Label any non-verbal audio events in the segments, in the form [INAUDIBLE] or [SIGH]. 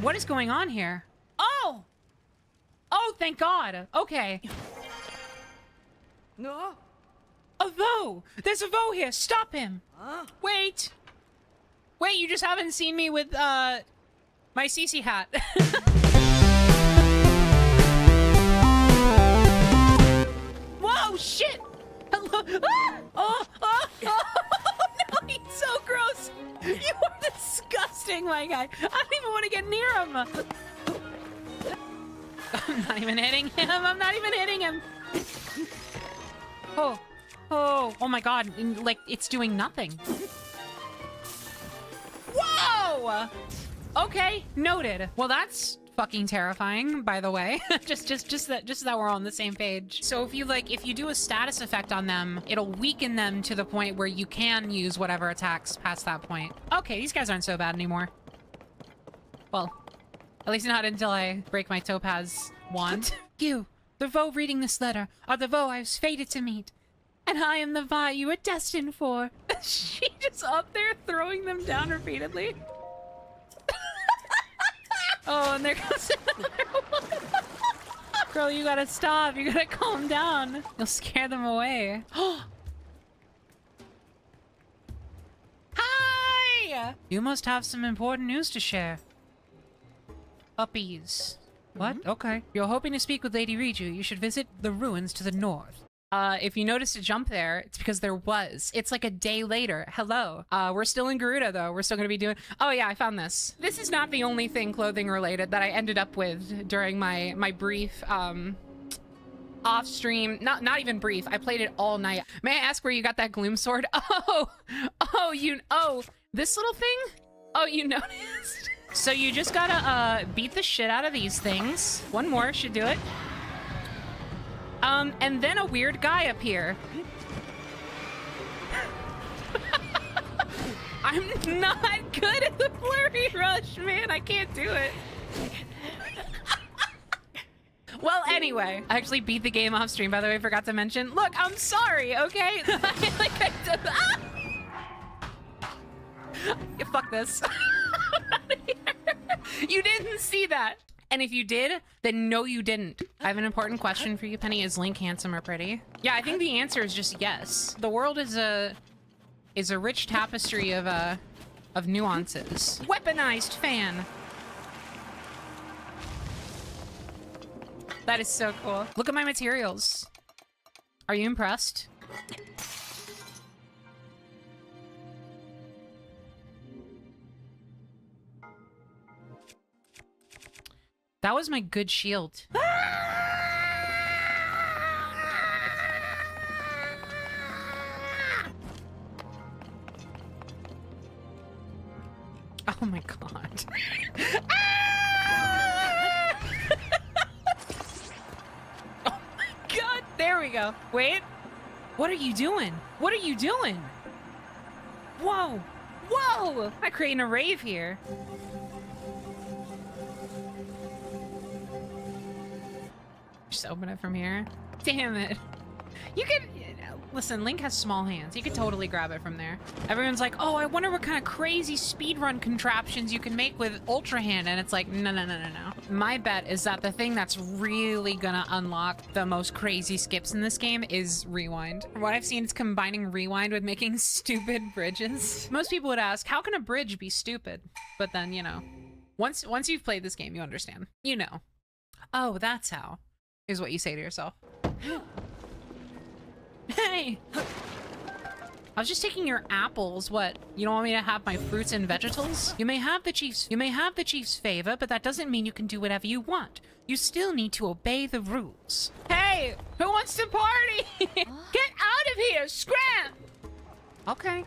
What is going on here? Oh! Oh, thank God. Okay. No? A Voe! There's a Voe here! Stop him! Huh? Wait! Wait, you just haven't seen me with, uh, my CC hat. [LAUGHS] Whoa, shit! Hello? Ah! [LAUGHS] Oh, oh, oh, [LAUGHS] no, he's so gross! You are disgusting, my guy! I don't even want to get near him! I'm not even hitting him! I'm not even hitting him! Oh, oh, oh my god, like, it's doing nothing. Whoa! Okay, noted. Well, that's fucking terrifying, by the way. [LAUGHS] just, just, just that, just that we're on the same page. So if you like, if you do a status effect on them, it'll weaken them to the point where you can use whatever attacks past that point. Okay, these guys aren't so bad anymore. Well, at least not until I break my topaz wand. [LAUGHS] you, the Voe reading this letter, are the Voe I was fated to meet. And I am the Vai you were destined for. [LAUGHS] she just up there throwing them down repeatedly. Oh, and there goes [LAUGHS] another one. [LAUGHS] Girl, you gotta stop. You gotta calm down. You'll scare them away. [GASPS] Hi! You must have some important news to share. Puppies. What? Mm-hmm. Okay. You're hoping to speak with Lady Riju. You should visit the ruins to the north. Uh, if you noticed a jump there, it's because there was. It's like a day later. Hello. Uh, we're still in Gerudo though. We're still gonna be doing. Oh yeah, I found this. This is not the only thing clothing related that I ended up with during my my brief um off stream. Not not even brief. I played it all night. May I ask where you got that gloom sword? [LAUGHS] Oh, oh you oh this little thing. Oh, you [LAUGHS] noticed. So you just gotta uh beat the shit out of these things. One more should do it. Um, and then a weird guy appear. [LAUGHS] I'm not good at the flurry rush, man. I can't do it. well, anyway, I actually beat the game off stream, by the way, I forgot to mention. Look, I'm sorry, okay? [LAUGHS] like I ah! [LAUGHS] Fuck this. you didn't see that. And if you did, then no, you didn't. I have an important question for you, Penny. Is Link handsome or pretty? Yeah, I think the answer is just yes. The world is a is a rich tapestry of uh of nuances. Weaponized fan. That is so cool. Look at my materials. Are you impressed? That was my good shield. [LAUGHS] Oh my god. [LAUGHS] oh my god. There we go. Wait. What are you doing? What are you doing? Whoa. Whoa. I'm creating a rave here. Open it from here. Damn it. You could... Listen, Link has small hands. You could totally grab it from there. Everyone's like, oh, I wonder what kind of crazy speedrun contraptions you can make with Ultra Hand. And it's like, no, no, no, no, no. My bet is that the thing that's really gonna unlock the most crazy skips in this game is Rewind. From what I've seen, it's combining Rewind with making [LAUGHS] stupid bridges. Most people would ask, how can a bridge be stupid? But then, you know, once once you've played this game, you understand. You know. Oh, that's how is what you say to yourself. [GASPS] hey! I was just taking your apples. What? You don't want me to have my fruits and vegetables? You may have the chief's you may have the chief's favor, but that doesn't mean you can do whatever you want. You still need to obey the rules. Hey, who wants to party? [LAUGHS] Get out of here, scram! Okay.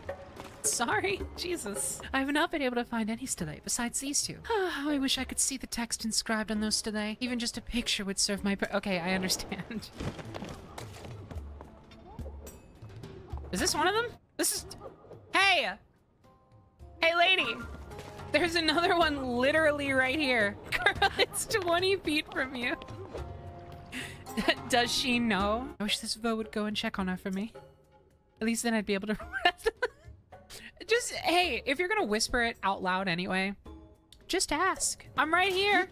Sorry. Jesus. I have not been able to find any stilate besides these two. [SIGHS] I wish I could see the text inscribed on those today. Even just a picture would serve my Okay, I understand. Is this one of them? This is... Hey! Hey, lady! There's another one literally right here. [LAUGHS] Girl, it's 20 feet from you. [LAUGHS] Does she know? I wish this Voe would go and check on her for me. At least then I'd be able to... [LAUGHS] Just, hey, if you're gonna whisper it out loud anyway, Just ask. I'm right here.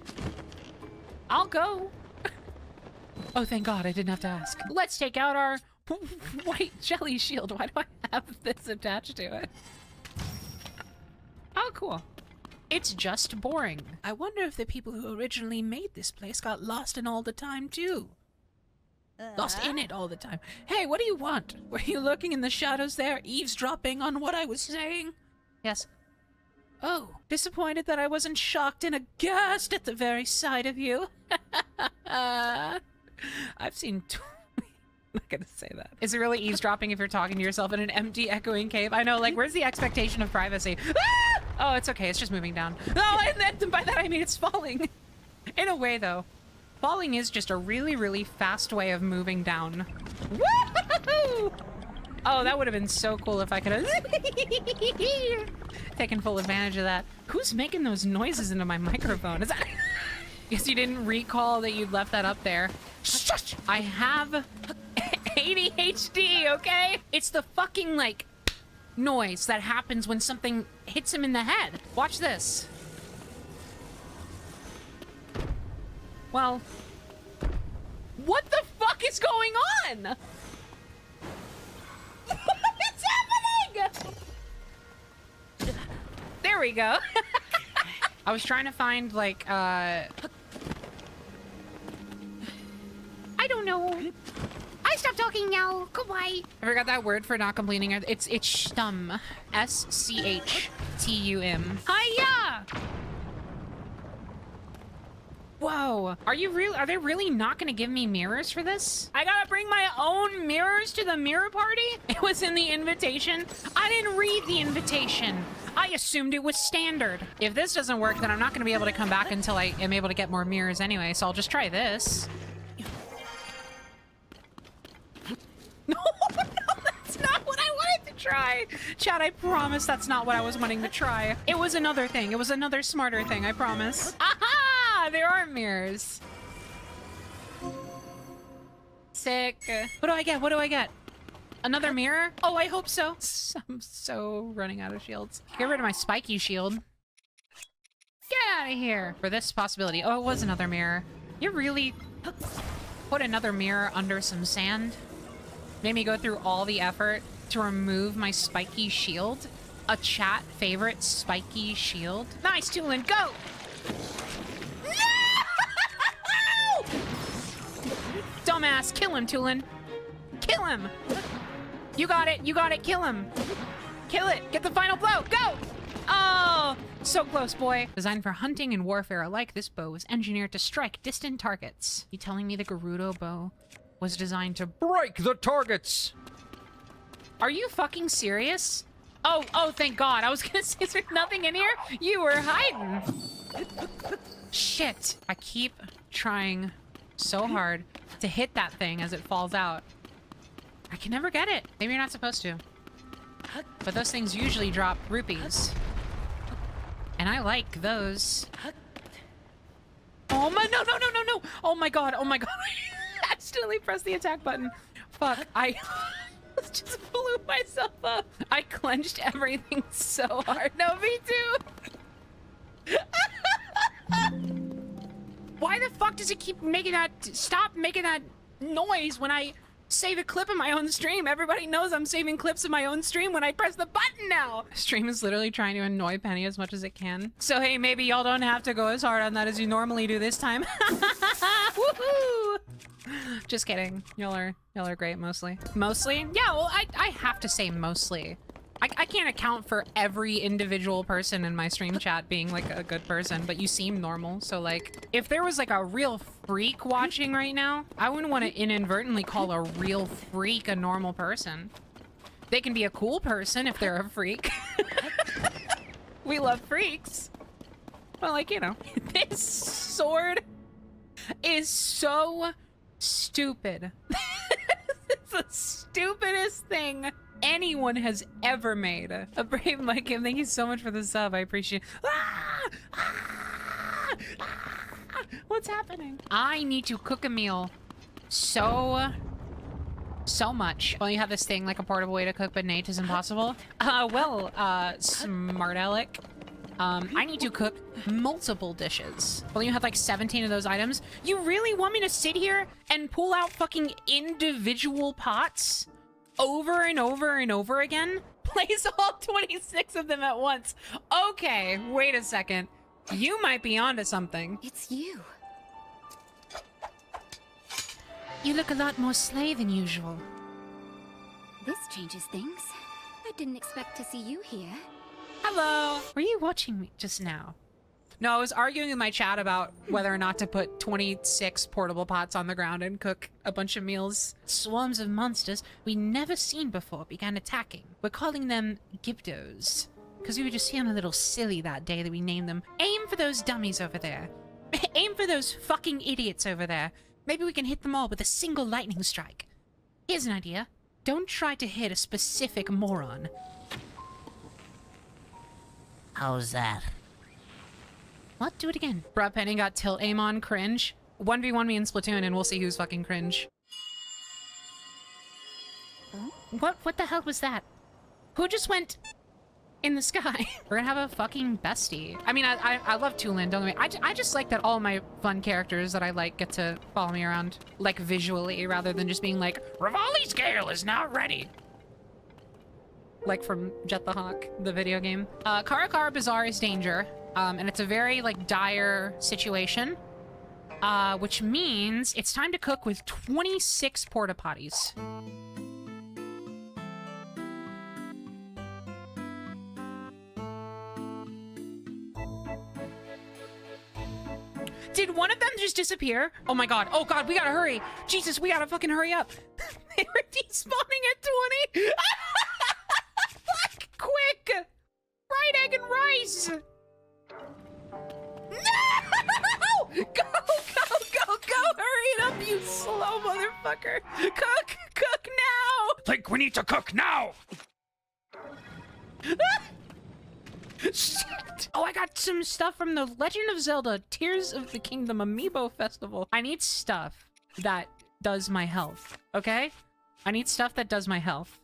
I'll go. [LAUGHS] oh, thank God I didn't have to ask. Let's take out our [LAUGHS] white jelly shield. Why do I have this attached to it? Oh, cool. It's just boring. I wonder if the people who originally made this place got lost in all the time, too. Lost in it all the time. Hey, what do you want? Were you lurking in the shadows there, eavesdropping on what I was saying? Yes. Oh, disappointed that I wasn't shocked and aghast at the very sight of you. [LAUGHS] I've seen. T- [LAUGHS] I'm not gonna say that. Is it really eavesdropping if you're talking to yourself in an empty, echoing cave? I know, like, where's the expectation of privacy? Ah! Oh, it's okay. It's just moving down. Oh, and then by that I mean it's falling. In a way, though. Falling is just a really, really fast way of moving down. Woohoo! Oh, that would have been so cool if I could have [LAUGHS] taken full advantage of that. Who's making those noises into my microphone? Is that... [LAUGHS] Guess you didn't recall that you'd left that up there. Shush! I have [LAUGHS] ADHD, okay? It's the fucking, like, noise that happens when something hits him in the head. Watch this. Well, what the fuck is going on? [LAUGHS] What's happening? There we go. [LAUGHS] I was trying to find like uh I don't know. I stop talking now. Goodbye. I forgot that word for not completing it. It's it's stum. S C H T U M. Hiya! Are you real? Are they really not going to give me mirrors for this? I gotta bring my own mirrors to the mirror party? [LAUGHS] It was in the invitation. I didn't read the invitation. I assumed it was standard. If this doesn't work, then I'm not going to be able to come back until I am able to get more mirrors anyway, so I'll just try this. [LAUGHS] No, [LAUGHS] no, that's not what I wanted to try. Chad, I promise that's not what I was wanting to try. It was another thing. It was another smarter thing, I promise. Aha! There are mirrors. Sick. What do I get? What do I get? Another mirror? Oh, I hope so. [LAUGHS] I'm so running out of shields. Get rid of my spiky shield. Get out of here. For this possibility. Oh, it was another mirror. You really put another mirror under some sand? Made me go through all the effort to remove my spiky shield? A chat favorite spiky shield? Nice, Tulin, go! Dumbass, kill him, Tulin. Kill him! You got it, you got it, kill him. Kill it, get the final blow, go! Oh, so close, boy. Designed for hunting and warfare alike, this bow was engineered to strike distant targets. You telling me the Gerudo bow was designed to Break the targets! Are you fucking serious? Oh, oh, thank God. I was [LAUGHS] gonna say, is there nothing in here? You were hiding. Shit. I keep trying so hard to hit that thing as it falls out. I can never get it. Maybe you're not supposed to. But those things usually drop rupees. And I like those. Oh my, no, no, no, no, no. Oh my God, oh my God. I [LAUGHS] accidentally pressed the attack button. Fuck, I [LAUGHS] just blew myself up. I clenched everything so hard. No, me too. [LAUGHS] Why the fuck does it keep making that, stop making that noise when I save a clip of my own stream? Everybody knows I'm saving clips of my own stream when I press the button now. Stream is literally trying to annoy Penny as much as it can. So hey, maybe y'all don't have to go as hard on that as you normally do this time. [LAUGHS] Woohoo! Just kidding. Y'all are y'all are great mostly. Mostly? Yeah, well I I have to say mostly. I, I can't account for every individual person in my stream chat being like a good person, but you seem normal. So like, if there was like a real freak watching right now, I wouldn't want to inadvertently call a real freak a normal person. They can be a cool person if they're a freak. [LAUGHS] we love freaks. Well, like, you know, [LAUGHS] this sword is so stupid. [LAUGHS] it's the stupidest thing anyone has ever made. A brave Mike Kim, thank you so much for the sub. I appreciate ah! Ah! Ah! What's happening? I need to cook a meal so so much. Well, you have this thing like a portable way to cook, but Nate is impossible. [GASPS] Uh, well, uh, smart Alec. Um, I need to cook multiple dishes. Well, you have like 17 of those items. You really want me to sit here and pull out fucking individual pots over and over and over again? [LAUGHS] Place all 26 of them at once. Okay, wait a second. You might be onto something. It's you. You look a lot more slay than usual. This changes things. I didn't expect to see you here. Hello. Were you watching me just now? No, I was arguing in my chat about whether or not to put 26 portable pots on the ground and cook a bunch of meals. Swarms of monsters we never seen before began attacking. We're calling them Gibdos. Because we were just feeling a little silly that day that we named them. Aim for those dummies over there. [LAUGHS] Aim for those fucking idiots over there. Maybe we can hit them all with a single lightning strike. Here's an idea. Don't try to hit a specific moron. How's that? What? Do it again. Bruh, Penny got tilt aim on cringe. 1v1 me in Splatoon and we'll see who's fucking cringe. What? What the hell was that? Who just went in the sky? [LAUGHS] We're gonna have a fucking bestie. I mean, I, I, I love Tulin, don't get me. I, I just like that all my fun characters that I like get to follow me around, like visually, rather than just being like, Revali's Gale is not ready. Like from Jet the Hawk, the video game. Uh, Kara Kara Bazaar is danger, um, and it's a very like dire situation. Uh, which means it's time to cook with 26 porta potties. Did one of them just disappear? Oh my god. Oh god, we gotta hurry. Jesus, we gotta fucking hurry up. [LAUGHS] they were despawning at 20. [LAUGHS] Fuck, quick. Fried egg and rice. No! [LAUGHS] Go, go, go, go! Hurry it up, you slow motherfucker! Cook, cook now! Link, we need to cook now! [LAUGHS] Shit! Oh, I got some stuff from the Legend of Zelda Tears of the Kingdom Amiibo Festival. I need stuff that does my health, okay? I need stuff that does my health.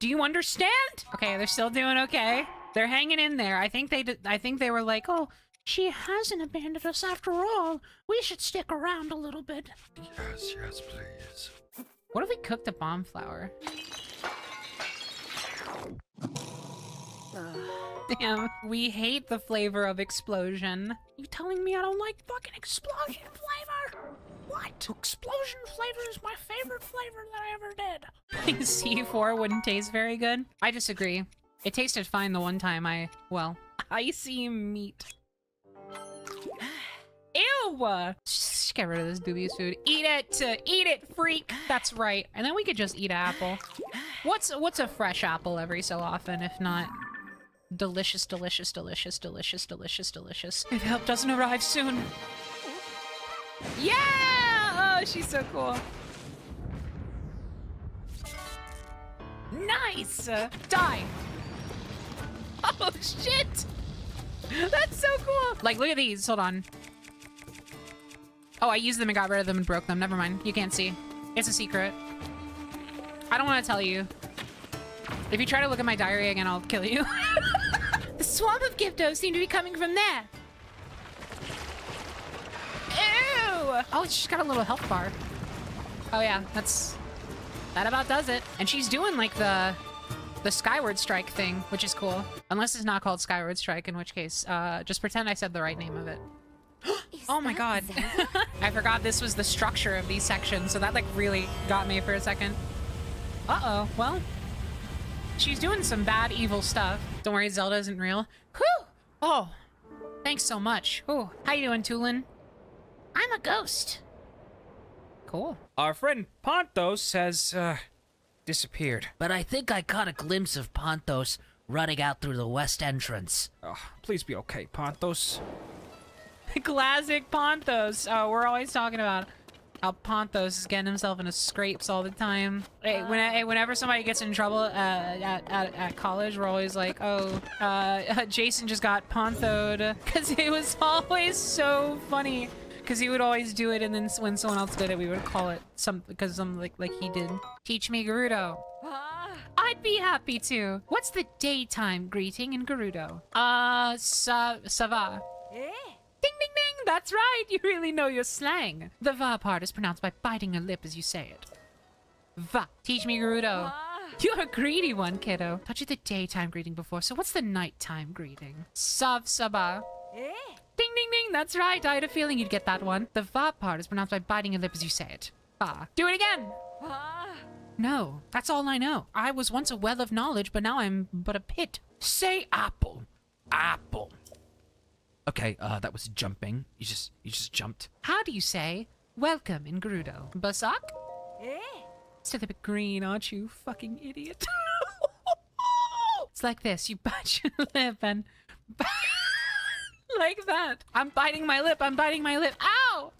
Do you understand? Okay, they're still doing okay. They're hanging in there. I think they did, I think they were like, "Oh, she hasn't abandoned us after all. We should stick around a little bit." Yes, yes, please. What if we cooked a bomb flower? Damn, we hate the flavor of explosion. You telling me I don't like fucking explosion flavor? What? Explosion flavor is my favorite flavor that I ever did. [LAUGHS] C4 wouldn't taste very good. I disagree. It tasted fine the one time I, well, [LAUGHS] icy meat. [SIGHS] Ew! Just get rid of this dubious food. Eat it! Eat it, freak! That's right. And then we could just eat an apple. What's what's a fresh apple every so often, if not delicious, delicious, delicious, delicious, delicious, delicious. If help doesn't arrive soon. Yeah! Oh, she's so cool. Nice! Uh, die! [LAUGHS] Oh, shit! [LAUGHS] That's so cool! Like, look at these. Hold on. Oh, I used them and got rid of them and broke them. Never mind. You can't see. It's a secret. I don't want to tell you. If you try to look at my diary again, I'll kill you. [LAUGHS] the swamp of Gibdos seem to be coming from there. Ew! Oh, she's got a little health bar. Oh yeah, that's... That about does it. And she's doing like the... The Skyward Strike thing, which is cool. Unless it's not called Skyward Strike, in which case, uh, just pretend I said the right name of it. [GASPS] Oh my god. [LAUGHS] I forgot this was the structure of these sections, so that like really got me for a second. Uh-oh, well. She's doing some bad evil stuff. Don't worry, Zelda isn't real. Whew! Oh, thanks so much. Whew. How you doing, Tulin? I'm a ghost. Cool. Our friend Ponthos has, uh, disappeared. But I think I caught a glimpse of Pontos running out through the west entrance. Oh, please be okay, Pontos. [LAUGHS] Classic Pontos. Oh, we're always talking about how Pontos is getting himself into scrapes all the time. Hey, when, hey, whenever somebody gets in trouble uh, at, at, at college, we're always like, oh, uh, [LAUGHS] Jason just got Ponthoed. Because [LAUGHS] it was always so funny. Because he would always do it, and then when someone else did it, we would call it some because some like like he did. Teach me Gerudo. I I'd be happy to. What's the daytime greeting in Gerudo? Uh, sa, ça va. Eh? Ding, ding, ding. That's right. You really know your slang. The va part is pronounced by biting your lip as you say it. Va. Teach me Gerudo. Ah. You're a greedy one, kiddo. Taught you the daytime greeting before, so what's the nighttime greeting? Sav Saba. Ding, ding, ding. That's right. I had a feeling you'd get that one. The va part is pronounced by biting your lip as you say it. Va. Do it again. No, that's all I know. I was once a well of knowledge, but now I'm but a pit. Say apple. Apple. Okay, uh, that was jumping. You just, you just jumped. How do you say welcome in Gerudo? Basak? Still a bit green, aren't you, fucking idiot? [LAUGHS] it's like this. You bite your [LAUGHS] lip and... [LAUGHS] [LAUGHS] like that. I'm biting my lip. I'm biting my lip. Ow!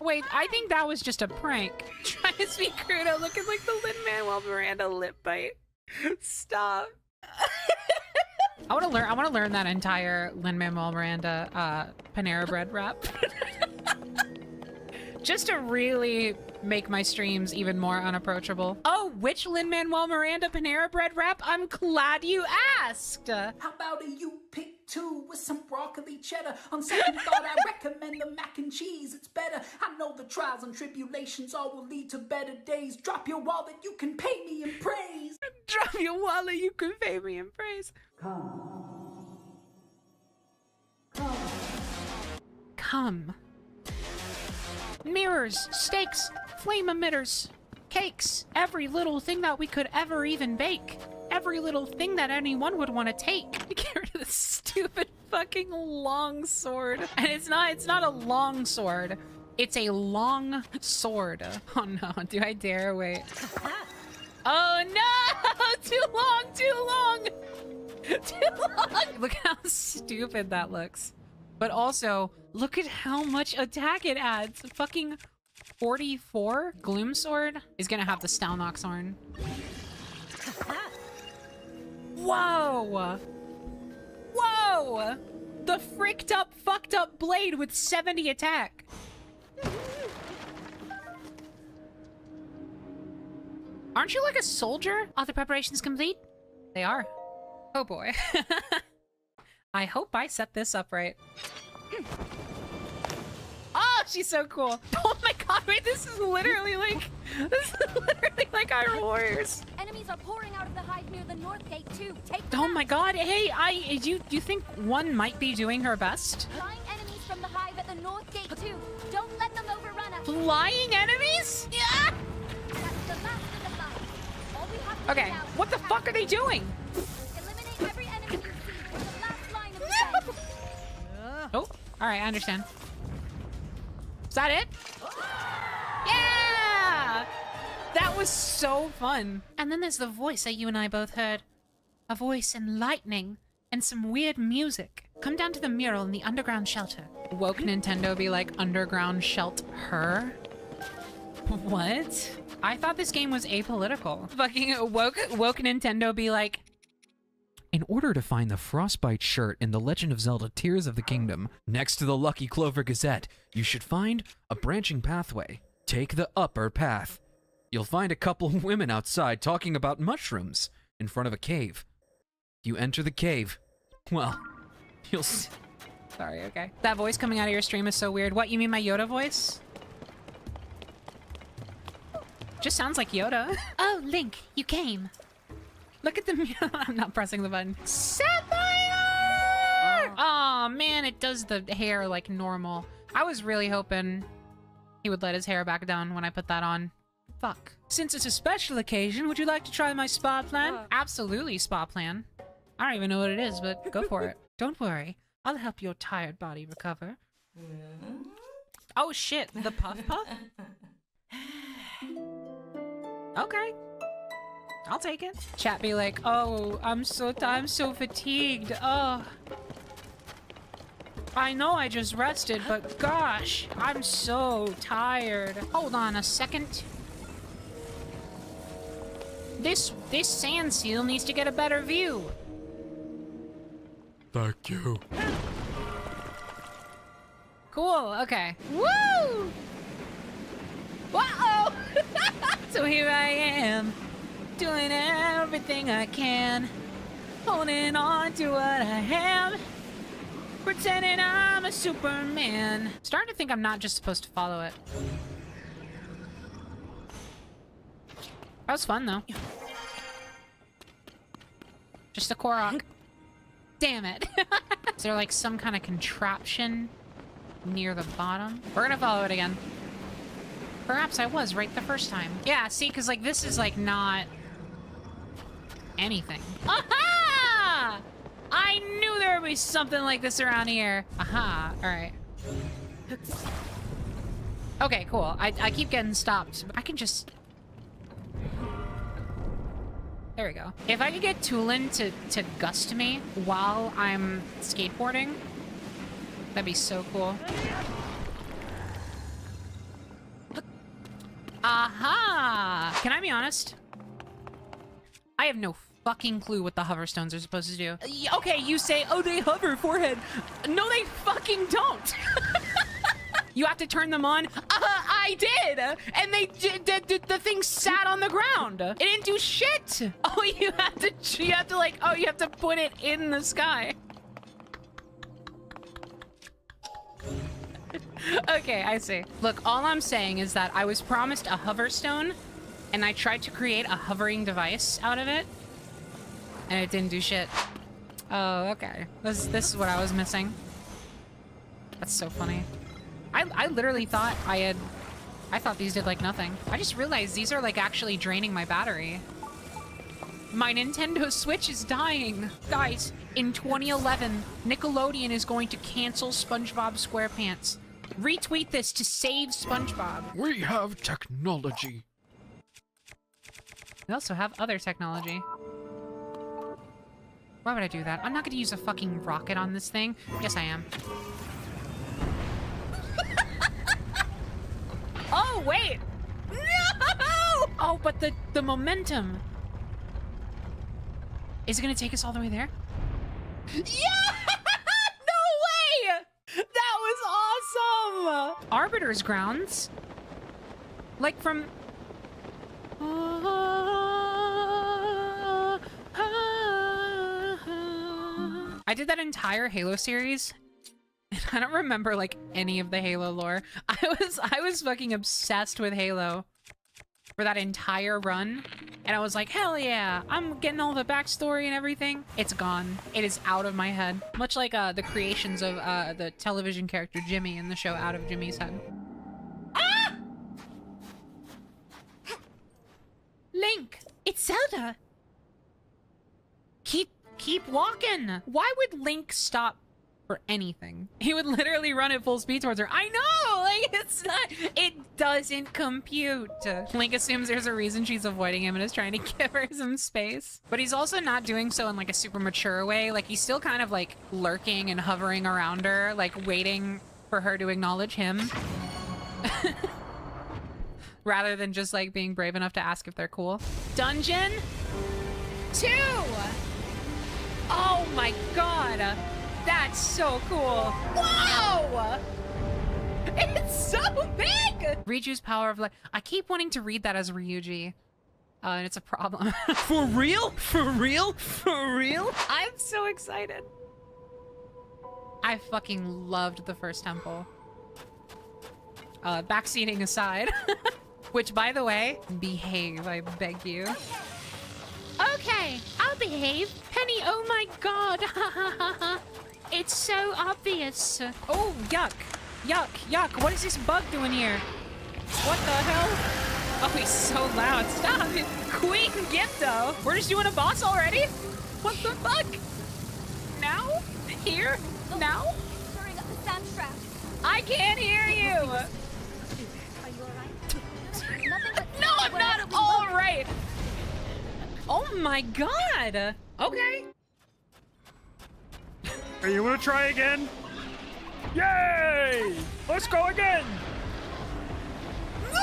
Wait, I think that was just a prank. [LAUGHS] Trying to speak Gerudo looking like the Lin-Manuel Miranda lip bite. Stop. [LAUGHS] I want to learn. I want to learn that entire Lin Manuel Miranda uh, Panera Bread rap, just to really make my streams even more unapproachable. Oh, which Lin Manuel Miranda Panera Bread rap? I'm glad you asked. How about a you pick two with some broccoli cheddar? On second [LAUGHS] thought, I recommend the mac and cheese. It's better. I know the trials and tribulations all will lead to better days. Drop your wallet, you can pay me in praise. Drop your wallet, you can pay me in praise. Come. Come. Come. Mirrors, stakes, flame emitters, cakes, every little thing that we could ever even bake. Every little thing that anyone would want to take. [LAUGHS] Get rid of this stupid fucking long sword. And it's not it's not a long sword. It's a long sword. [LAUGHS] Oh no, do I dare wait? Oh no! [LAUGHS] Too long, too long! Too long! Look how stupid that looks. But also, look at how much attack it adds. Fucking 44 Gloom Sword is gonna have the Stalnox horn. Whoa! Whoa! The fricked up, fucked up blade with 70 attack. Aren't you like a soldier? Are the preparations complete? They are. Oh boy. [LAUGHS] I hope I set this up right. Oh, she's so cool. [LAUGHS] Oh my god, wait, this is literally like this is literally like our warriors. Enemies are pouring out of the hive near the north gate too. Take Oh my out. god, hey, I you you think one might be doing her best? Flying enemies from the hive at the north gate too. Don't let them overrun us. Flying enemies? Yeah. That's the last of the fight. All we have to Okay, do now is what the fuck are they doing? Oh, all right, I understand. Is that it? Yeah! That was so fun. And then there's the voice that you and I both heard. A voice and lightning and some weird music. Come down to the mural in the underground shelter. Woke Nintendo be like underground shelt her? What? I thought this game was apolitical. Fucking woke woke Nintendo be like, In order to find the Frostbite shirt in The Legend of Zelda Tears of the Kingdom, next to the Lucky Clover Gazette, you should find a branching pathway. Take the upper path. You'll find a couple of women outside talking about mushrooms in front of a cave. You enter the cave. Well, you'll see. Sorry, okay. That voice coming out of your stream is so weird. What, you mean my Yoda voice? Just sounds like Yoda. [LAUGHS] Oh, Link, you came. Look at the [LAUGHS] I'm not pressing the button. Sapphire! Oh man, it does the hair like normal. I was really hoping he would let his hair back down when I put that on. Fuck. Since it's a special occasion, would you like to try my spa plan? Absolutely, spa plan. I don't even know what it is, but go for it. [LAUGHS] Don't worry. I'll help your tired body recover. Oh shit, the puff puff? [LAUGHS] Okay. I'll take it. Chat be like, oh, I'm so I'm so fatigued. Oh. I know I just rested, but gosh, I'm so tired. Hold on a second. This this sand seal needs to get a better view. Thank you. Cool, okay. Woo! Whoa! [LAUGHS] so here I am, doing everything I can, holding on to what I have, pretending I'm a Superman. Starting to think I'm not just supposed to follow it. That was fun though. Just a Korok. Damn it. [LAUGHS] Is there like some kind of contraption near the bottom? We're gonna follow it again. Perhaps I was right the first time. Yeah, see, because like this is like not anything. Aha! I knew there would be something like this around here. Aha, all right. Okay, cool. I, I keep getting stopped. I can just... There we go. If I could get Tulin to, to gust me while I'm skateboarding, that'd be so cool. Aha! Can I be honest? I have no fucking clue what the hoverstones are supposed to do. Okay, you say, oh, they hover forehead. No, they fucking don't. [LAUGHS] you have to turn them on. Uh, I did, and they the thing sat on the ground. It didn't do shit. [LAUGHS] Oh, you have to. You have to like. Oh, you have to put it in the sky. [LAUGHS] okay, I see. Look, all I'm saying is that I was promised a hoverstone, and I tried to create a hovering device out of it, and it didn't do shit. Oh, okay. This this is what I was missing. That's so funny. I I literally thought I had. I thought these did like nothing. I just realized these are like actually draining my battery. My Nintendo Switch is dying. Guys, in 2011, Nickelodeon is going to cancel SpongeBob SquarePants. Retweet this to save SpongeBob. We have technology. We also have other technology. Why would I do that? I'm not going to use a fucking rocket on this thing. Yes, I am. [LAUGHS] oh, wait! No! Oh, but the, the momentum. Is it going to take us all the way there? Yeah! [LAUGHS] no way! That was awesome! Arbiter's grounds? Like from uh-huh. I did that entire Halo series. [LAUGHS] And I don't remember like any of the Halo lore. [LAUGHS] I was I was fucking obsessed with Halo for that entire run. And I was like, hell yeah, I'm getting all the backstory and everything. It's gone. It is out of my head. Much like uh, the creations of uh, the television character Jimmy in the show Out of Jimmy's Head. Ah! [GASPS] Link, it's Zelda. Keep walking. Why would Link stop for anything? He would literally run at full speed towards her. I know, [LAUGHS] like it's not. It doesn't compute. Link assumes there's a reason she's avoiding him and is trying to [LAUGHS] give her some space. But he's also not doing so in like a super mature way. Like he's still kind of like lurking and hovering around her, like waiting for her to acknowledge him. [LAUGHS] rather than just like being brave enough to ask if they're cool. Dungeon two. Oh my god, that's so cool! Whoa! It's so big. Riju's power of light. I keep wanting to read that as Ryuji. Uh, and it's a problem. [LAUGHS] For real? For real? For real? I'm so excited. I fucking loved the first temple. Uh, backseating aside. [LAUGHS] Which, by the way, behave, I beg you. Okay, I'll behave. Penny, oh my god. [LAUGHS] it's so obvious. Oh, yuck. Yuck, yuck. What is this bug doing here? What the hell? Oh, he's so loud. Stop it. Queen Gibdo. We're just doing a boss already? What the fuck? Now? Here? Now? Stirring up the sand trap. I can't hear you. Are you alright? [LAUGHS] No, I'm not we all look. right. Oh my god. Okay. Are you gonna try again? Yay! Let's go again! [LAUGHS]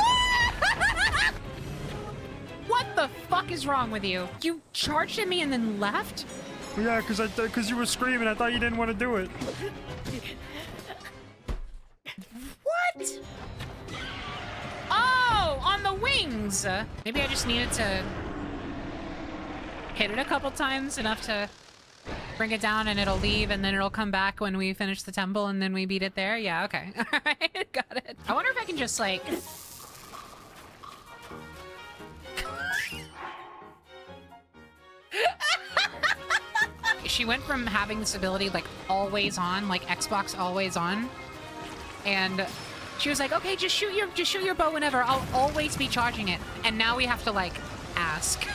what the fuck is wrong with you? You charged at me and then left? Yeah, because I because you were screaming. I thought you didn't want to do it. What? Oh, on the wings. Maybe I just needed to hit it a couple times, enough to bring it down and it'll leave and then it'll come back when we finish the temple and then we beat it there? Yeah, okay. [LAUGHS] Alright, [LAUGHS] got it. I wonder if I can just like... [LAUGHS] she went from having this ability like always on, like Xbox always on, and she was like, "Okay, just shoot your just shoot your bow whenever. I'll always be charging it." And now we have to like ask.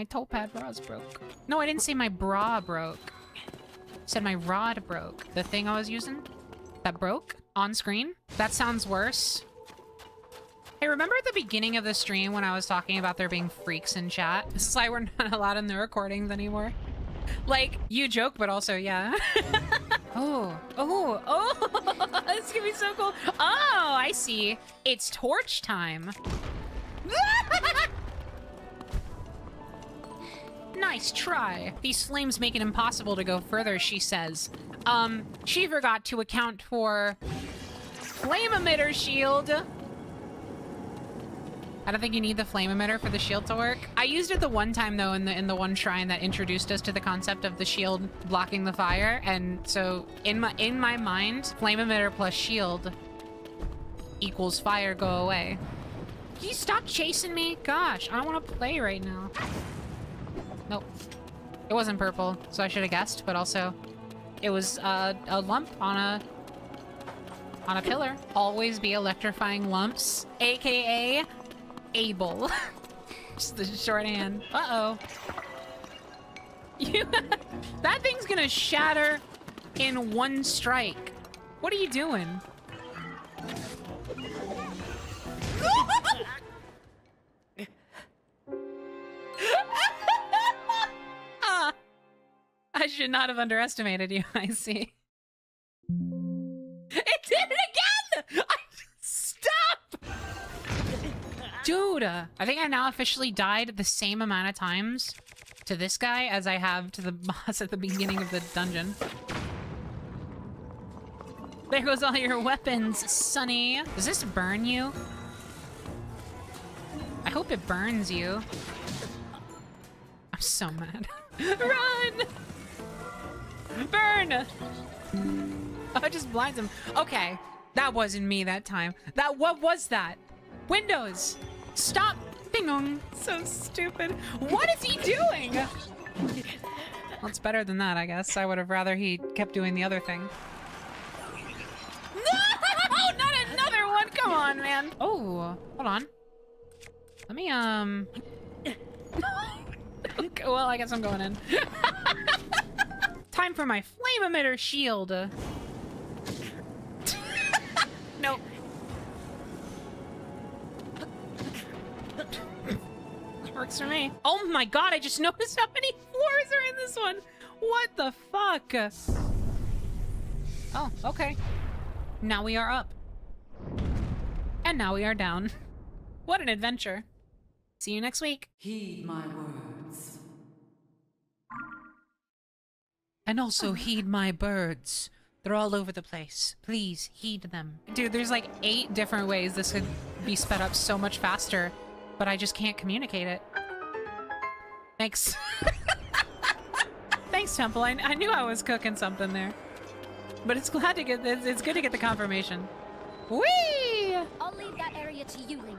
My toe pad bras broke. No, I didn't say my bra broke. I said my rod broke. The thing I was using that broke on screen. That sounds worse. Hey, remember at the beginning of the stream when I was talking about there being freaks in chat? [LAUGHS] This is why we're not allowed in the recordings anymore. Like, you joke, but also, yeah. [LAUGHS] oh, oh, oh, [LAUGHS] this is gonna be so cool. Oh, I see. It's torch time. Nice try. These flames make it impossible to go further, she says. Um, she forgot to account for flame emitter shield. I don't think you need the flame emitter for the shield to work. I used it the one time though in the in the one shrine that introduced us to the concept of the shield blocking the fire, and so in my in my mind, flame emitter plus shield equals fire go away. Can you stop chasing me? Gosh, I don't want to play right now. Nope. It wasn't purple, so I should have guessed, but also it was uh, a lump on a on a pillar. Always be electrifying lumps, aka able. [LAUGHS] Just the shorthand. Uh-oh. You [LAUGHS] that thing's gonna shatter in one strike. What are you doing? [LAUGHS] should not have underestimated you, [LAUGHS] I see. It did it again! I, [LAUGHS] stop! Dude, uh, I think I now officially died the same amount of times to this guy as I have to the [LAUGHS] boss at the beginning of the dungeon. There goes all your weapons, Sonny. Does this burn you? I hope it burns you. I'm so mad. Run! Burn! Oh, just blinds him. Okay, that wasn't me that time. That what was that? Windows, stop! Ding dong. So stupid. What is he doing? Well, it's better than that, I guess. I would have rather he kept doing the other thing. No! [LAUGHS] Not another one! Come on, man. Oh, hold on. Let me, um... okay, [LAUGHS] well, I guess I'm going in. [LAUGHS] Time for my flame emitter shield. [LAUGHS] nope. Works for me. Oh my god, I just noticed how many floors are in this one. What the fuck? Oh, okay. Now we are up. And now we are down. [LAUGHS] What an adventure. See you next week. Heed my words. And also heed my birds. They're all over the place. Please heed them. Dude, there's like eight different ways this could be sped up so much faster, but I just can't communicate it. Thanks. [LAUGHS] Thanks, Temple. I, I knew I was cooking something there. But it's glad to get it's, it's good to get the confirmation. Whee! I'll leave that area to you, Link.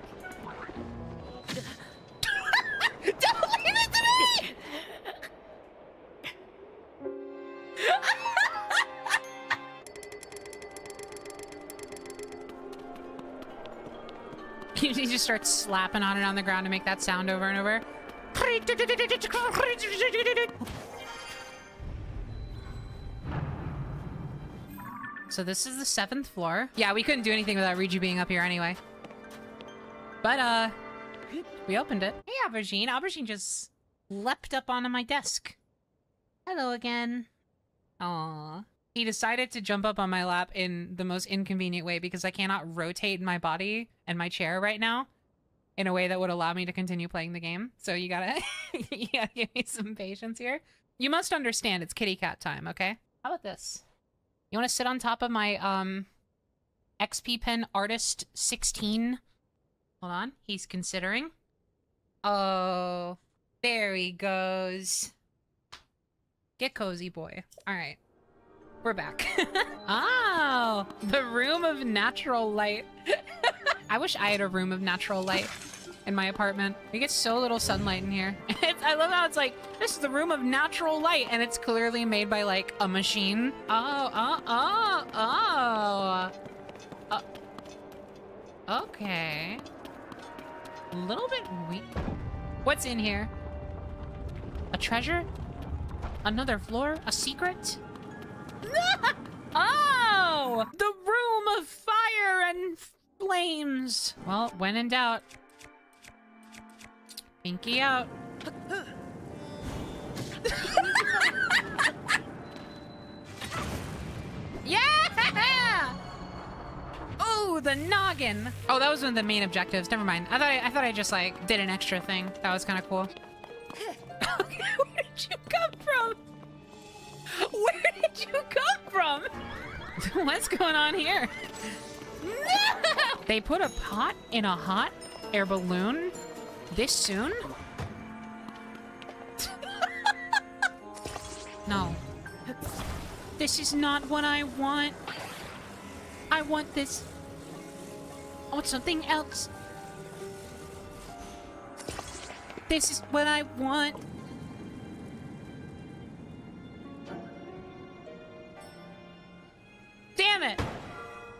[LAUGHS] [LAUGHS] Don't leave it to me! [LAUGHS] he just starts slapping on it on the ground to make that sound over and over. [LAUGHS] So this is the seventh floor. Yeah, we couldn't do anything without Riju being up here anyway. But, uh, we opened it. Hey, Aubergine. Aubergine just leapt up onto my desk. Hello again. Aww. He decided to jump up on my lap in the most inconvenient way because I cannot rotate my body and my chair right now in a way that would allow me to continue playing the game. So you gotta, [LAUGHS] you gotta give me some patience here. You must understand it's kitty cat time, okay? How about this? You want to sit on top of my um XP Pen Artist 16? Hold on, he's considering. Oh, there he goes. Get cozy, boy. All right. We're back. [LAUGHS] oh, the room of natural light. [LAUGHS] I wish I had a room of natural light in my apartment. We get so little sunlight in here. [LAUGHS] It's, I love how it's like, this is the room of natural light, and it's clearly made by like a machine. Oh, oh, oh, oh. Uh, okay. A little bit weak. What's in here? A treasure? Another floor? A secret? [LAUGHS] oh! The room of fire and flames. Well, when in doubt. Pinky out. [LAUGHS] yeah! Oh, the noggin. Oh, that was one of the main objectives. Never mind. I thought I, I thought I just like did an extra thing. That was kind of cool. [LAUGHS] Did you come from? Where did you come from? [LAUGHS] What's going on here? No! They put a pot in a hot air balloon this soon? [LAUGHS] no. This is not what I want. I want this. I want something else. This is what I want. Damn it!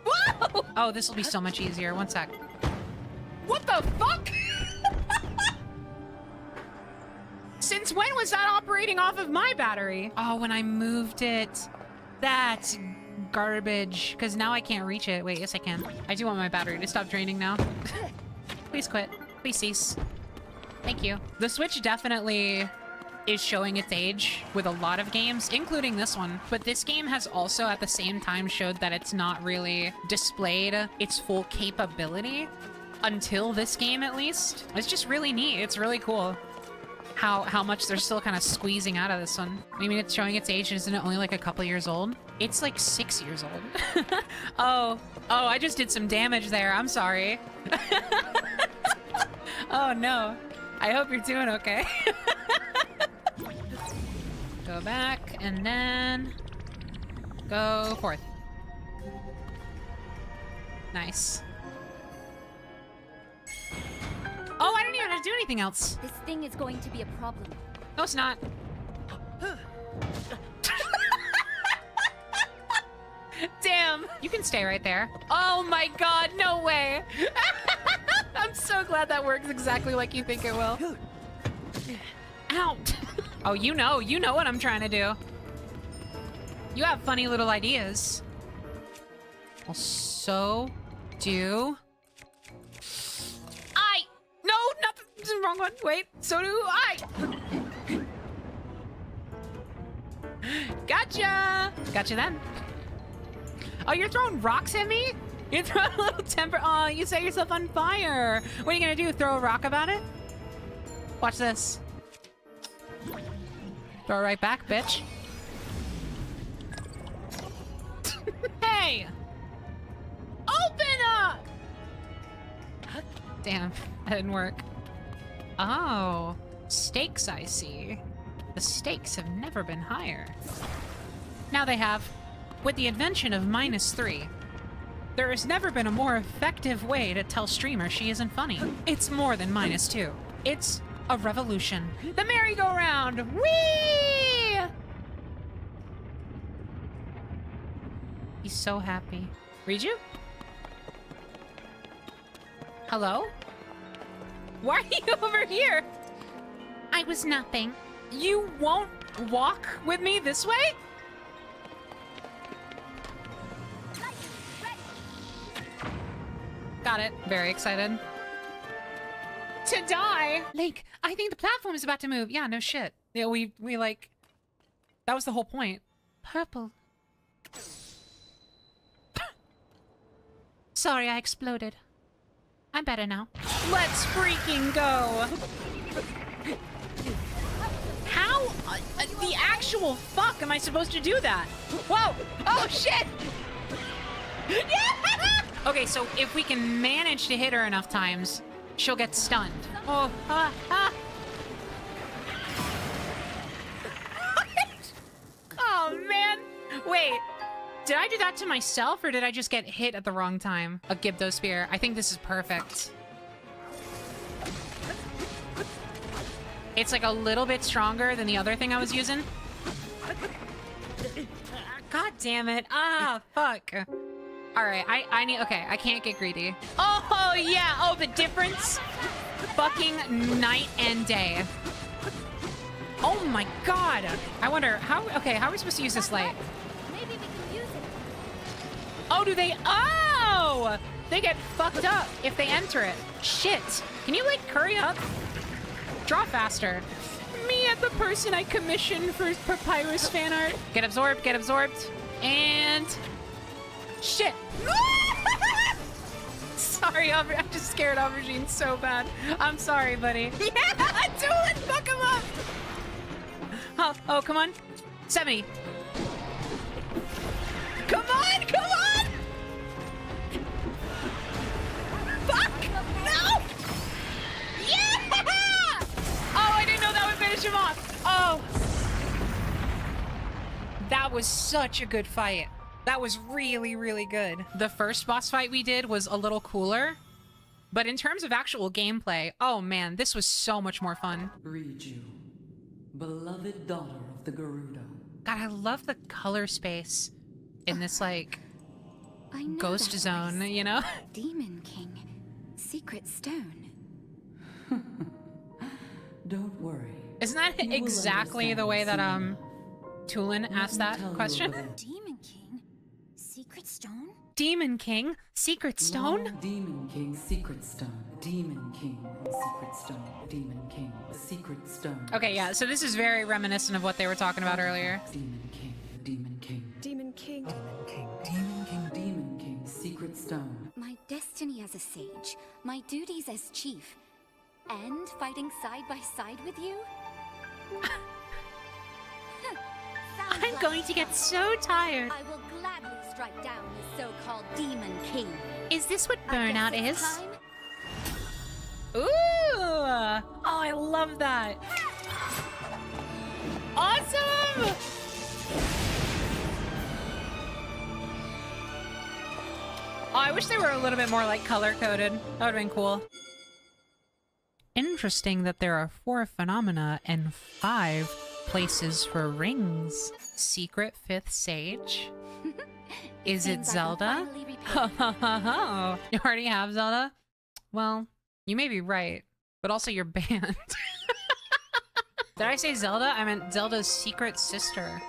Whoa! Oh, this will be so much easier. One sec. What the fuck? [LAUGHS] Since when was that operating off of my battery? Oh, when I moved it. That's garbage. Because now I can't reach it. Wait, yes I can. I do want my battery to stop draining now. [LAUGHS] Please quit. Please cease. Thank you. The Switch definitely is showing its age with a lot of games, including this one. But this game has also at the same time showed that it's not really displayed its full capability until this game at least. It's just really neat. It's really cool how how much they're still kind of squeezing out of this one. I mean, it's showing its age, isn't it only like a couple years old? It's like six years old. [LAUGHS] oh, oh, I just did some damage there. I'm sorry. [LAUGHS] oh no. I hope you're doing okay. [LAUGHS] go back and then go forth. Nice. Oh, I don't even have to do anything else. This thing is going to be a problem. No, it's not. Damn, you can stay right there. Oh my god, no way. [LAUGHS] I'm so glad that works exactly like you think it will. Out. [LAUGHS] oh, you know, you know what I'm trying to do. You have funny little ideas. Well, so do I. No, not the wrong one. Wait, so do I. [GASPS] Gotcha! Gotcha then. Oh, you're throwing rocks at me? You're throwing a little temper. Oh, you set yourself on fire. What are you gonna do? Throw a rock about it? Watch this. Throw right back, bitch. hey! Open up! Damn, that didn't work. Oh, stakes I see. The stakes have never been higher. Now they have. With the invention of minus three, there has never been a more effective way to tell streamer she isn't funny. It's more than minus two. It's a revolution. The merry-go-round! Whee! He's so happy. Read you? Hello? Why are you [LAUGHS] over here? I was nothing. You won't walk with me this way? Got it. Very excited. To die? Link, I think the platform is about to move. Yeah, no shit. Yeah, we, we like... That was the whole point. Purple. [COUGHS] Sorry, I exploded. I'm better now. Let's freaking go! How uh, uh, the actual fuck am I supposed to do that? Whoa! Oh shit! [LAUGHS] Yeah! [LAUGHS] Okay, so if we can manage to hit her enough times, she'll get stunned. Oh, ah, ah. [LAUGHS] oh, man. Wait. Did I do that to myself, or did I just get hit at the wrong time? A Gibdo Spear. I think this is perfect. It's like a little bit stronger than the other thing I was using. God damn it. Ah, fuck. All right, I, I need, okay, I can't get greedy. Oh, yeah, oh, the difference? Fucking night and day. Oh my god. I wonder, how, okay, how are we supposed to use this light? Maybe we can use it. Oh, do they, oh! They get fucked up if they enter it. Shit. Can you, like, hurry up? Draw faster. Me and the person I commissioned for Papyrus fan art. Get absorbed, get absorbed. And... Shit. Sorry, Auber I just scared Aubergine so bad. I'm sorry, buddy. [LAUGHS] Yeah, do it! Fuck him up! Oh, oh, come on. 70. Come on, come on! Fuck! No! Yeah! Oh, I didn't know that would finish him off. Oh. That was such a good fight. That was really, really good. The first boss fight we did was a little cooler. But in terms of actual gameplay, oh man, this was so much more fun. Riju, beloved daughter of the Gerudo. God, I love the color space in this, like, I know ghost zone, voice. you know? [LAUGHS] Demon King. Secret Stone. [LAUGHS] Don't worry. Isn't that You exactly the way that, um, Tulin asked that question? Demon King? Secret Stone? Demon King? Secret Stone? Demon King, Secret Stone. Demon King, Secret Stone. Demon King, Secret Stone. Okay, yeah, so this is very reminiscent of what they were talking about earlier. Demon King, Demon King. Demon King. Demon King, Demon King, Demon King, Secret Stone. My destiny as a sage, my duties as chief, and fighting side by side with you? [LAUGHS] I'm going to get so tired. I will gladly strike down the so-called Demon King. Is this what burnout is? time. Ooh! Oh, I love that. Awesome! Oh, I wish they were a little bit more like color coded. That would have been cool. Interesting that there are four phenomena and five places for rings. Secret fifth sage? [LAUGHS] Is it Seems like I'm Zelda? ha! [LAUGHS] Oh, you already have Zelda? Well, you may be right, but also you're banned. [LAUGHS] Did I say Zelda? I meant Zelda's secret sister.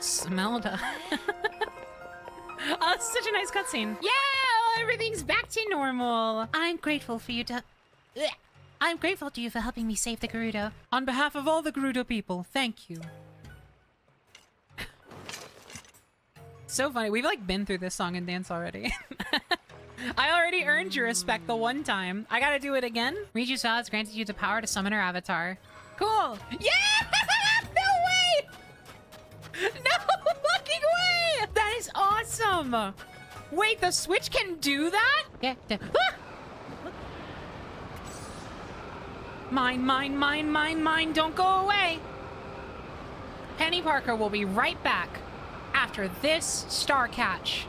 Smelda. [LAUGHS] oh, it's such a nice cutscene. Yeah, oh, everything's back to normal. I'm grateful for you to. I'm grateful to you for helping me save the Gerudo. On behalf of all the Gerudo people, thank you. So funny. We've like been through this song and dance already. [LAUGHS] I already earned your respect the one time. I gotta do it again. Riju's vow has granted you the power to summon her avatar. Cool. Yeah! [LAUGHS] no way! [LAUGHS] No fucking way! That is awesome! Wait, the Switch can do that? Yeah. yeah. Ah! [GASPS] Mine, mine, mine, mine, mine, don't go away! Penny Parker will be right back after this star catch.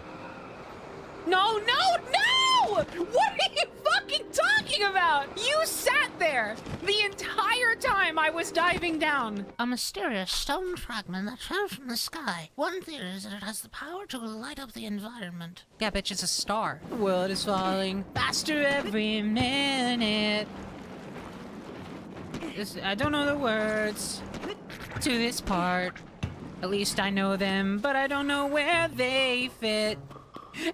No, no, no! What are you fucking talking about? You sat there the entire time I was diving down. A mysterious stone fragment that fell from the sky. One theory is that it has the power to light up the environment. Yeah, bitch, it's a star. The world is falling faster every minute. This, I don't know the words to this part. At least I know them, but I don't know where they fit.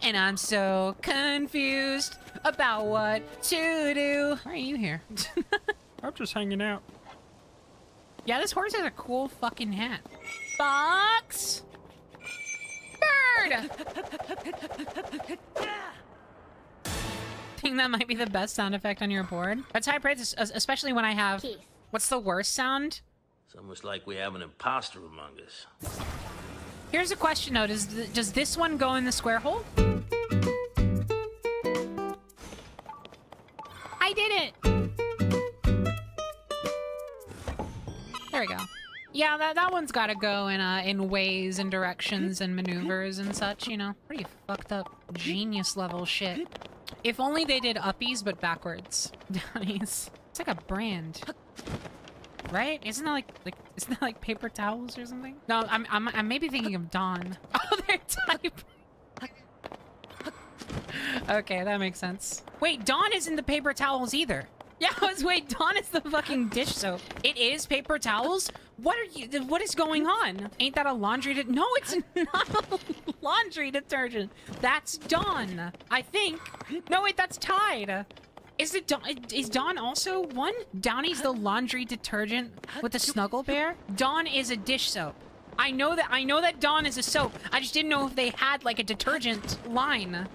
And I'm so confused about what to do. Why are you here? [LAUGHS] I'm just hanging out. yeah, this horse has a cool fucking hat. Fox! Bird! think that might be the best sound effect on your board. That's high praise, es- especially when I have... Keith. What's the worst sound? It's almost like we have an imposter among us. Here's a question, though. Does, does this one go in the square hole? I did it! There we go. Yeah, that, that one's gotta go in, uh, in ways and directions and maneuvers and such, you know. Pretty fucked up genius level shit. If only they did uppies, but backwards. [LAUGHS] Downies. It's like a brand. Right? Isn't that like like [LAUGHS] isn't that like paper towels or something? No, I'm I'm I'm maybe thinking of Dawn. [LAUGHS] Oh, they're type. [LAUGHS] okay, that makes sense. Wait, Dawn isn't the paper towels either. Yeah, was wait, Dawn is the fucking dish soap. It is paper towels? What are you what is going on? Ain't that a laundry de No, it's not a laundry detergent. That's Dawn. I think. No, wait, that's Tide. Is it Dawn? Is Dawn also one? Downy's the laundry detergent with the snuggle bear. Dawn is a dish soap. I know that I know that Dawn is a soap. I just didn't know if they had like a detergent line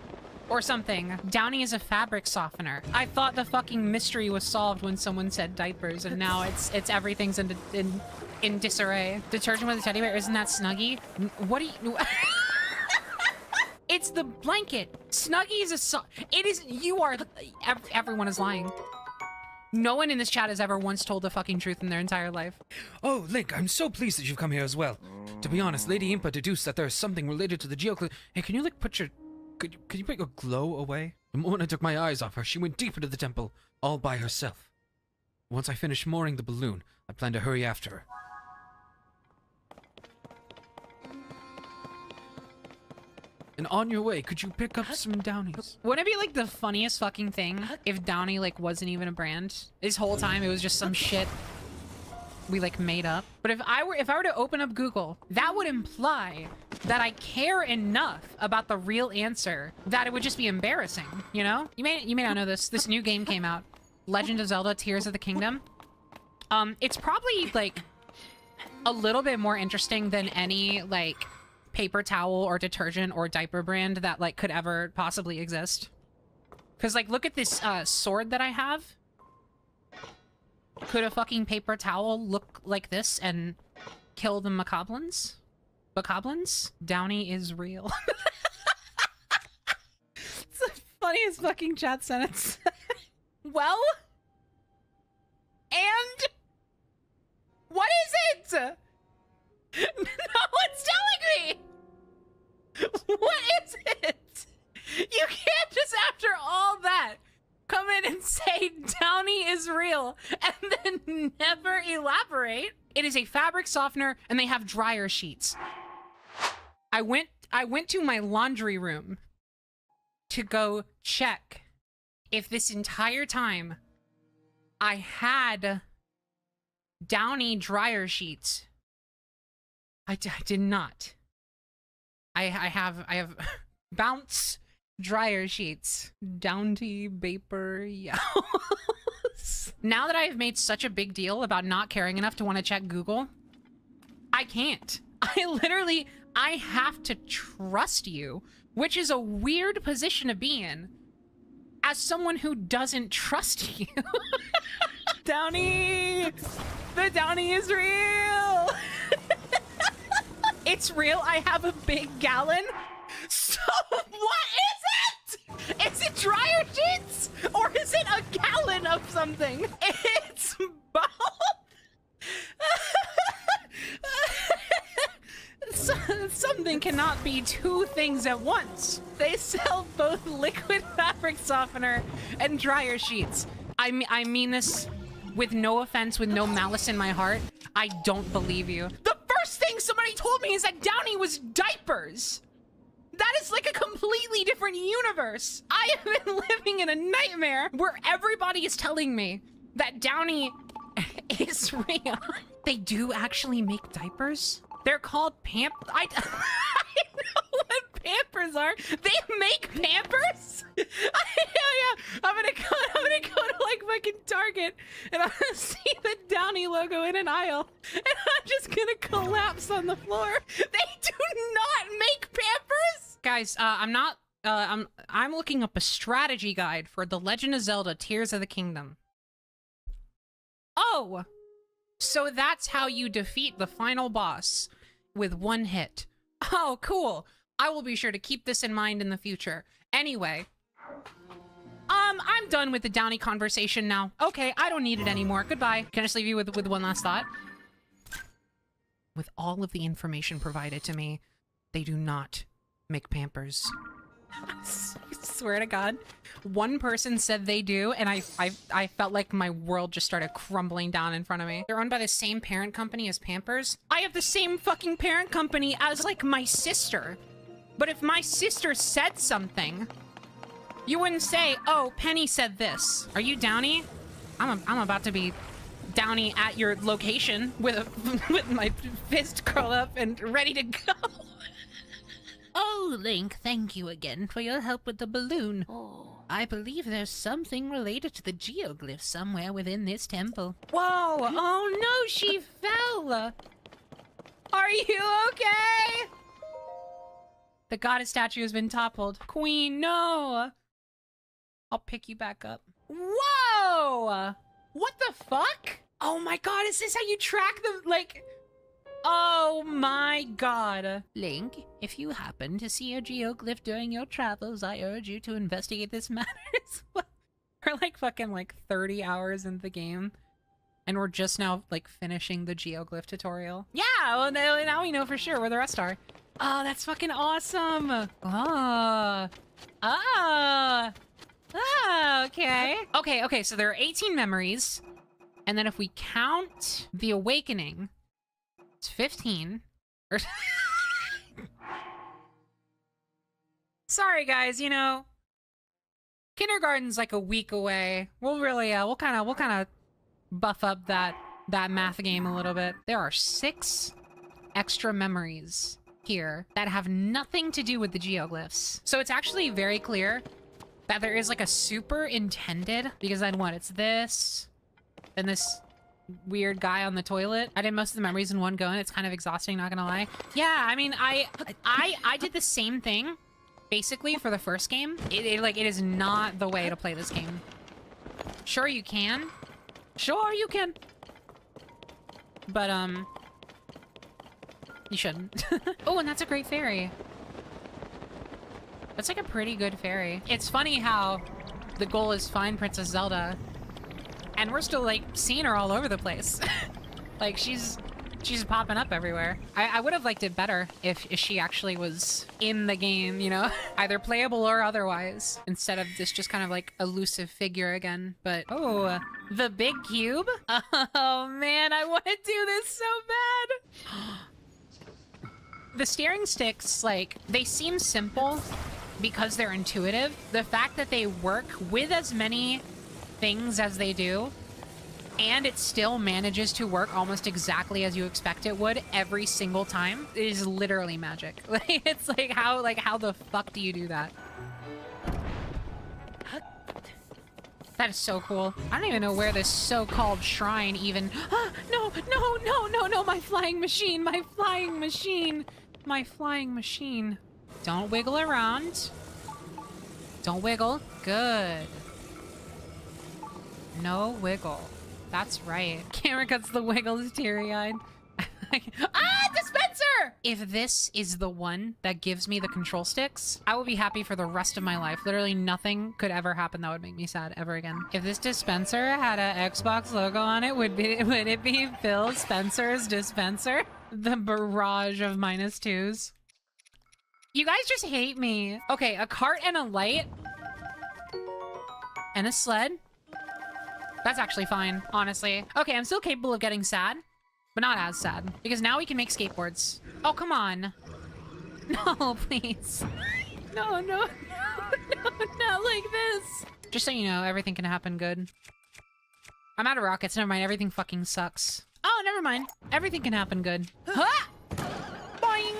or something. Downy is a fabric softener. I thought the fucking mystery was solved when someone said diapers, and now it's it's everything's in in in disarray. Detergent with a teddy bear, isn't that Snuggie? N- What do you? [LAUGHS] it's the blanket. Snuggie is a so It is. You are. ev- everyone is lying. No one in this chat has ever once told the fucking truth in their entire life. Oh, Link, I'm so pleased that you've come here as well. To be honest, Lady Impa deduced that there is something related to the geoglyph. Hey, can you like put your, could you, could you put your glow away? The moment I took my eyes off her, she went deep into the temple, all by herself. Once I finish mooring the balloon, I plan to hurry after her. And on your way, could you pick up some downies? Wouldn't it be like the funniest fucking thing if Downy like wasn't even a brand? This whole time it was just some shit we like made up. But if I were if I were to open up Google, that would imply that I care enough about the real answer that it would just be embarrassing, you know? You may you may not know this. This new game came out. Legend of Zelda Tears of the Kingdom. Um it's probably like a little bit more interesting than any like paper towel or detergent or diaper brand that like could ever possibly exist. Cause like look at this uh sword that I have. Could a fucking paper towel look like this and kill the macablins? Macablins? Downey is real. [LAUGHS] it's the funniest fucking chat sentence. [LAUGHS] well? And? What is it? [LAUGHS] no one's telling me! What is it? You can't just after all that come in and say Downy is real and then never elaborate. It is a fabric softener and they have dryer sheets. I went I went to my laundry room to go check if this entire time I had Downy dryer sheets. I, d- I did not. I I have I have [LAUGHS] bounce dryer sheets. Downy vapor yells. [LAUGHS] now that I have made such a big deal about not caring enough to want to check Google, I can't. [LAUGHS] I literally I have to trust you, which is a weird position to be in as someone who doesn't trust you. Downy! The Downy is real! It's real. I have a big gallon. [LAUGHS] So what is it? Is it dryer sheets? Or is it a gallon of something? It's both. [LAUGHS] So- Something cannot be two things at once. They sell both liquid [LAUGHS] fabric softener and dryer sheets. I mean, I mean this with no offense, with no malice in my heart. I don't believe you. The first thing somebody told me is that Downy was diapers. That is like a completely different universe. I have been [LAUGHS] living in a nightmare where everybody is telling me that Downy [LAUGHS] is real. They do actually make diapers? They're called pamp. I, [LAUGHS] I know Pampers are. They make Pampers. [LAUGHS] yeah, yeah. I'm gonna go. [LAUGHS] I'm gonna go to like fucking Target, and I'm gonna [LAUGHS] see the Downy logo in an aisle, and I'm just gonna collapse on the floor. They do not make Pampers, guys. Uh, I'm not. Uh, I'm. I'm looking up a strategy guide for The Legend of Zelda: Tears of the Kingdom. Oh, so that's how you defeat the final boss with one hit. Oh, cool. I will be sure to keep this in mind in the future. Anyway, um, I'm done with the Downy conversation now. Okay, I don't need it anymore. Goodbye. Can I just leave you with, with one last thought? with all of the information provided to me, they do not make Pampers. [LAUGHS] I swear to God, one person said they do, and I, I, I felt like my world just started crumbling down in front of me. They're owned by the same parent company as Pampers. I have the same fucking parent company as like my sister. But if my sister said something, you wouldn't say, "Oh, Penny said this." Are you Downy? I'm a, I'm about to be Downy at your location with a [LAUGHS] with my fist curled up and ready to go. [LAUGHS] Oh, Link, thank you again for your help with the balloon. Oh. I believe there's something related to the geoglyph somewhere within this temple. Whoa! Oh no, she fell! [LAUGHS] Are you okay? The goddess statue has been toppled. Queen, no! I'll pick you back up. Whoa! What the fuck? Oh my god, is this how you track them? Like, oh my god. Link, if you happen to see a geoglyph during your travels, I urge you to investigate this [LAUGHS] matter as well. We're like fucking like 30 hours into the game. And we're just now like finishing the geoglyph tutorial. Yeah, well now, now we know for sure where the rest are. Oh, that's fucking awesome. Ah. Ah. Ah, okay. Okay, okay, so there are 18 memories. And then if we count the awakening, it's 15. [LAUGHS] Sorry guys, you know, kindergarten's like a week away. We'll really uh we'll kind of we'll kind of buff up that that math game a little bit. There are 6 extra memories here that have nothing to do with the geoglyphs. So it's actually very clear that there is like a super intended because then what? It's this, and this weird guy on the toilet. I did most of the memories in one go, and it's kind of exhausting. Not gonna lie. Yeah, I mean, I, I, I did the same thing, basically for the first game. It, it like it is not the way to play this game. Sure you can, sure you can, but um, you shouldn't. [LAUGHS] oh, and that's a great fairy. That's like a pretty good fairy. It's funny how the goal is find Princess Zelda, and we're still like seeing her all over the place. [LAUGHS] like she's she's popping up everywhere. I, I would have liked it better if, if she actually was in the game, you know, [LAUGHS] either playable or otherwise, instead of this just kind of like elusive figure again. But oh, the big cube. Oh man, I want to do this so bad. [GASPS] the steering sticks, like they seem simple, because they're intuitive, the fact that they work with as many things as they do, and it still manages to work almost exactly as you expect it would every single time is literally magic. [LAUGHS] Like it's like how like how the fuck do you do that? That is so cool. I don't even know where this so-called shrine even... Ah, [GASPS] no, no, no, no, no, my flying machine, my flying machine, my flying machine. Don't wiggle around. Don't wiggle. Good. No wiggle. That's right. [LAUGHS] Camera cuts the wiggles teary-eyed. [LAUGHS] ah, dispenser! If this is the one that gives me the control sticks, I will be happy for the rest of my life. Literally nothing could ever happen that would make me sad ever again. If this dispenser had a Xbox logo on it, would be [LAUGHS] would it be Phil Spencer's dispenser? The barrage of minus twos. You guys just hate me. Okay, a cart and a light. And a sled. That's actually fine, honestly. Okay, I'm still capable of getting sad, but not as sad. Because now we can make skateboards. Oh, come on. [LAUGHS] No, please. No, no, [LAUGHS] no, no, not like this. Just so you know, everything can happen good. I'm out of rockets. Never mind. Everything fucking sucks. Never mind. Everything can happen good. Boing!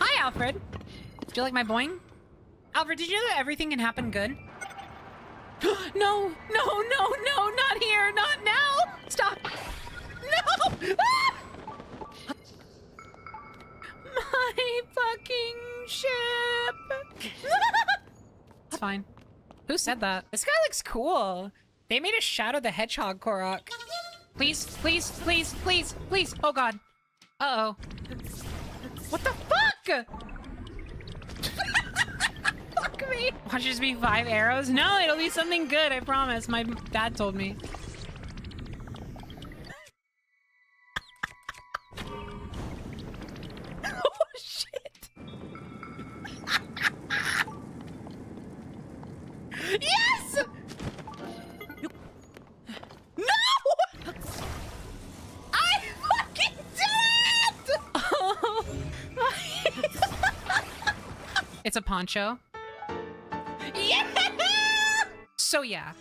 Hi, Alfred. Do you like my boing? Alfred, did you know that everything can happen good? [GASPS] no, no, no, no, not here, not now! Stop! No! [LAUGHS] My fucking ship! [LAUGHS] it's fine. Who said that? This guy looks cool. They made a Shadow the Hedgehog Korok. Please, please, please, please, please. Oh god. Uh-oh. What the fuck? [LAUGHS] Fuck me. Watch just be five arrows? No, it'll be something good, I promise. My dad told me. Poncho. Yeah! So yeah.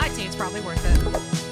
I'd say it's probably worth it.